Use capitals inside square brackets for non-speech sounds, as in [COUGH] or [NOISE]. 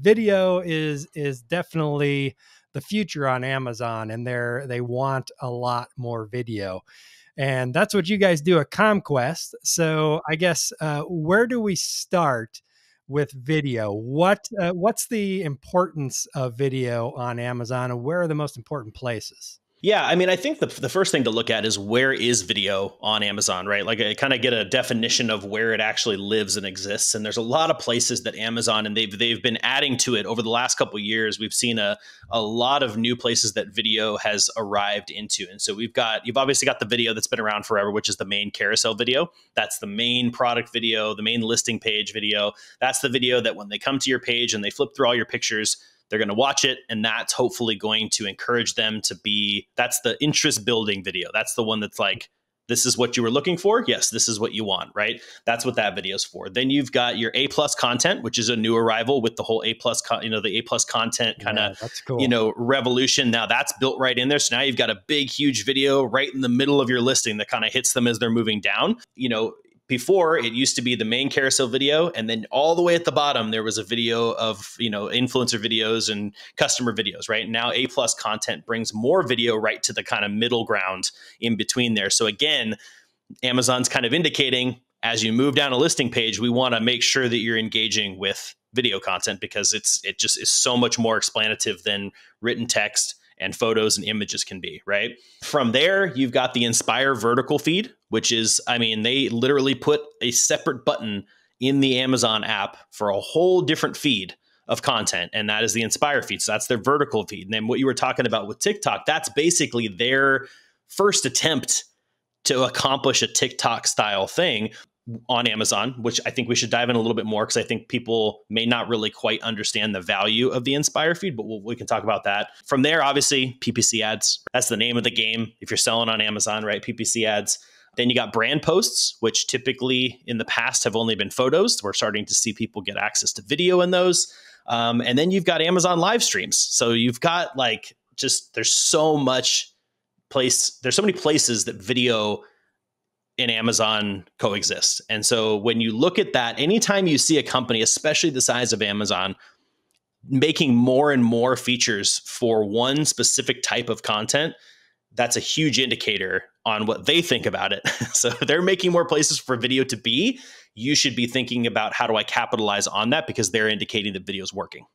video is is definitely the future on Amazon, and they're they want a lot more video. And that's what you guys do at ComQuest. So I guess uh, where do we start with video? What uh, what's the importance of video on Amazon, and where are the most important places? Yeah, I mean, I think the, the first thing to look at is where is video on Amazon, right? Like, I kind of get a definition of where it actually lives and exists. And there's a lot of places that Amazon and they've they've been adding to it over the last couple years. We've seen a a lot of new places that video has arrived into. And so we've got you've obviously got the video that's been around forever, which is the main carousel video. That's the main product video, the main listing page video. That's the video that when they come to your page and they flip through all your pictures they're going to watch it and that's hopefully going to encourage them to be that's the interest building video. That's the one that's like this is what you were looking for? Yes this is what you want right? That's what that video is for. Then you've got your a plus content which is a new arrival with the whole a plus you know the a plus content kind of yeah, cool. you know revolution. Now that's built right in there. So now you've got a big huge video right in the middle of your listing that kind of hits them as they're moving down. You know before it used to be the main carousel video and then all the way at the bottom there was a video of you know influencer videos and customer videos right? Now a plus content brings more video right to the kind of middle ground in between there. So again amazon's kind of indicating as you move down a listing page we want to make sure that you're engaging with video content because it's it just is so much more explanative than written text and photos and images can be, right? From there, you've got the Inspire vertical feed, which is, I mean, they literally put a separate button in the Amazon app for a whole different feed of content, and that is the Inspire feed. So that's their vertical feed. And then what you were talking about with TikTok, that's basically their first attempt to accomplish a TikTok style thing on Amazon, which I think we should dive in a little bit more because I think people may not really quite understand the value of the Inspire feed, but we'll, we can talk about that. From there, obviously, PPC ads. That's the name of the game. If you're selling on Amazon, right? PPC ads. Then you got brand posts, which typically in the past have only been photos. We're starting to see people get access to video in those. Um, and then you've got Amazon live streams. So you've got like just, there's so much place, there's so many places that video and Amazon coexist. And so when you look at that, anytime you see a company, especially the size of Amazon, making more and more features for one specific type of content, that's a huge indicator on what they think about it. [LAUGHS] so they're making more places for video to be. You should be thinking about how do I capitalize on that because they're indicating that video is working.